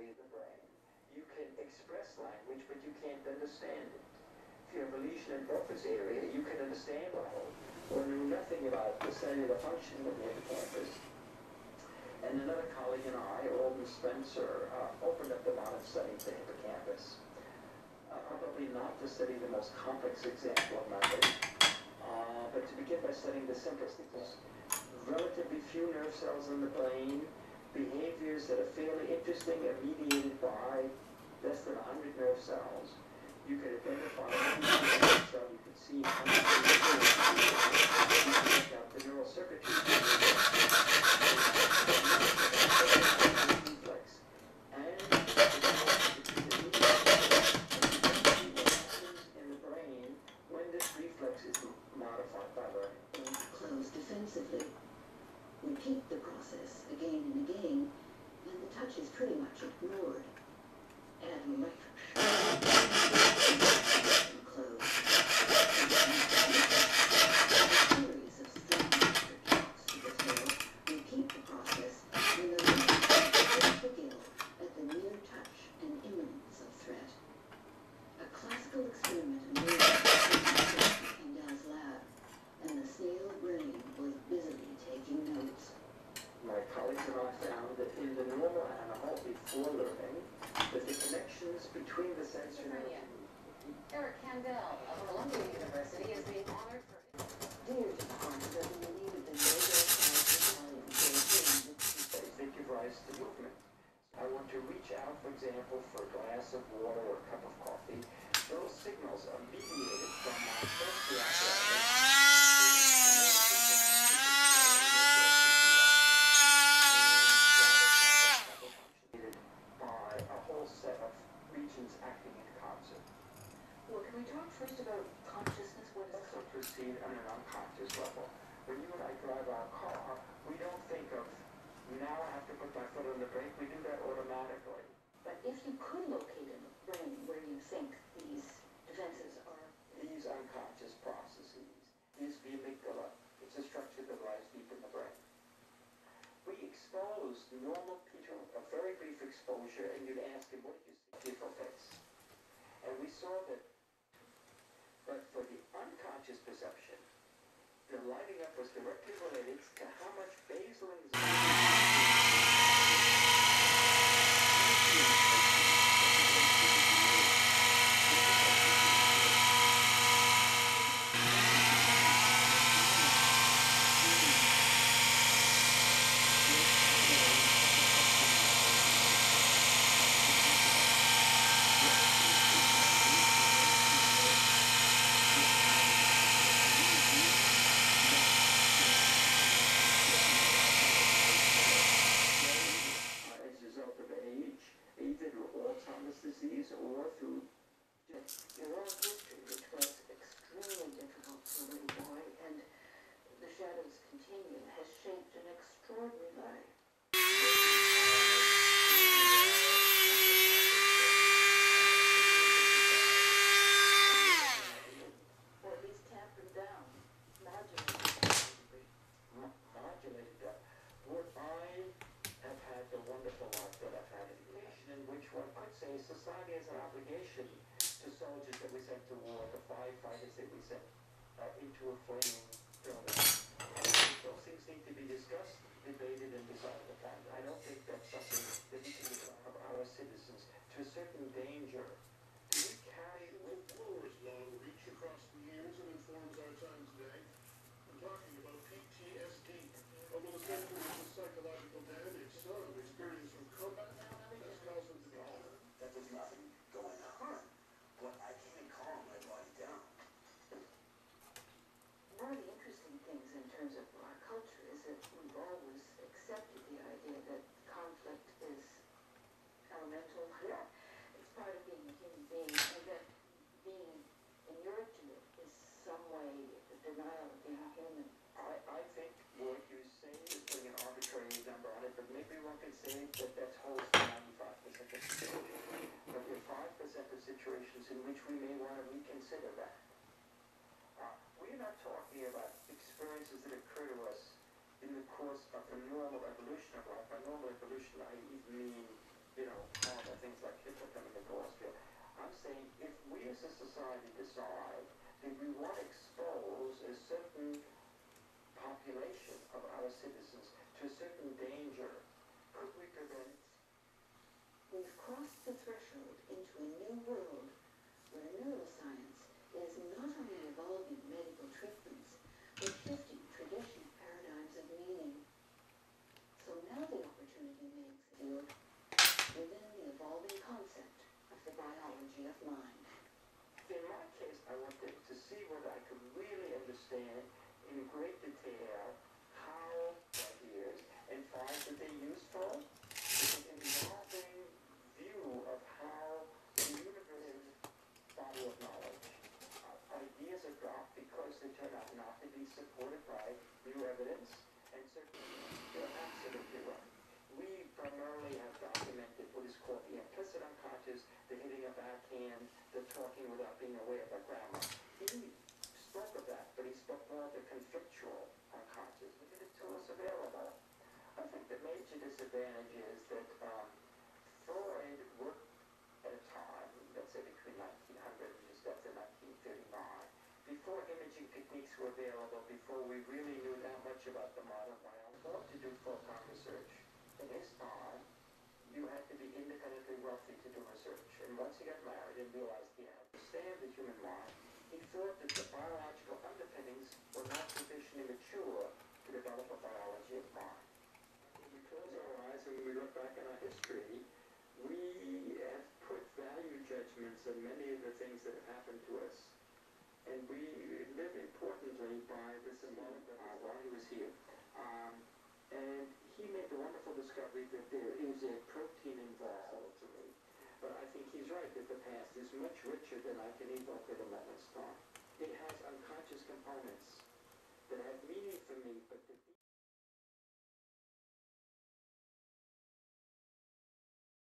area of the brain. You can express language, but you can't understand it. If you have a lesion in Broca's area, you can understand all, or knew nothing about the cellular function of the hippocampus. And another colleague and I, Alden Spencer, uh, opened up the modern study of the hippocampus. Uh, probably not to study the most complex example of memory, uh, but to begin by studying the simplest example. Relatively few nerve cells in the brain, behaviors that are fairly interesting are mediated by less than 100 nerve cells. You can identify any cell, you can see how many you can out the neural circuitry. Reflex. And in the brain when this reflex is modified by learning. close defensively. Repeat the process again and again, and the touch is pretty much ignored. Add electric shock. and close. Series of strong electric shocks to the tail. Repeat the process when the leaf the gill at the near touch and imminence of threat. A classical experiment emerged in Kandel's lab, and the snail brain was busily taking notes. My colleagues and I found that in the normal animal, before learning, that the connections between the sensory Schizophrenia. Eric Kandel of Columbia University is being honored for Dear to the of the need of the Nobel Prize Italian for a nerves, they give rise to movement. I want to reach out, for example, for a glass of water or a cup of coffee. Those signals are mediated from my sensory apparatus. by a whole set of regions acting in concert. Well, can we talk first about consciousness? What is Let's proceed on an unconscious level. When you and I drive our car, we don't think of, now I have to put my foot on the brake. We do that automatically. But if you could locate in the brain where you think these defenses are, These unconscious processes is the amygdala. It's a structure that lies deep in the brain. We exposed normal Peter, a very brief exposure, and you'd ask him, what did you see? Beautiful face. And we saw that, but for the unconscious lighting up was directly related to how much basal anxiety. uh, as a result of age, either through Alzheimer's disease or through your own history, which was extremely difficult for a little boy, and the shadows continue, has shaped an extraordinary life. Or at least tamp them down, modulate them to a degree. mo- modulated that. What I have had the wonderful life that I've had in nation in say society has an obligation to soldiers that we sent to war, the firefighters that we sent uh, into a flaming building. Those things need to be discussed, debated, and decided upon. I don't think that's something that we can allow of our citizens to a certain danger. Do we carry With Wars long reach across the years and informs our time today. I'm talking about PTSD. Over the centuries, the psychological damage some experience from combat has caused them to be that there's nothing going on, but I can't calm my body down. One of the interesting things in terms of our culture is that we've always accepted the idea that conflict is elemental. It's part of being a human being, and that being inured to it is some way the denial of being human. I, I think what you say is putting an arbitrary number on it, but maybe one say that that holds for ninety-five percent of situations. But there are five percent of situations in which we may want to reconsider that. Uh, we're not talking about experiences that occur to us in the course of the normal evolution of life. By normal evolution, I mean you know, things like Hitler coming into Austria. I'm saying if we as a society decide that we want to expose a certain population of our citizens to a certain danger, could we prevent We've crossed the threshold into a new world where neuroscience is not only evolving medical treatments, but shifting traditional paradigms of meaning. So now the opportunity may exist within the evolving concept of the biology of mind. In my case, I wanted to see whether I could really understand in great detail how ideas and find that they're useful. It's an evolving view of how the universe is a body of knowledge. Uh, ideas are dropped because they turn out not to be supported by new evidence, and certainly they're absolutely right. We primarily have documented what is called the implicit unconscious, the hitting the talking without being aware of the grammar. He spoke of that, but he spoke more of the conflictual unconscious, which is tools available. I think the major disadvantage is that um, Freud worked at a time, let's say between 1900 and death in 1939, before imaging techniques were available, before we really knew that much about the modern mind. Or to do full-time research. In his time, you had to be independently wealthy to do research. And once he got married and realized he had to understand the human mind, he thought that the biological underpinnings were not sufficiently mature to develop a biology of mind. When we close our eyes and we look back in our history, we have put value judgments on many of the things that have happened to us. And we live importantly by the symbolic uh, while he was here. Um, and he made the wonderful discovery that there is a protein involved. But I think he's right that the past is much richer than I can evoke at a moment's thought. It has unconscious components that have meaning for me, but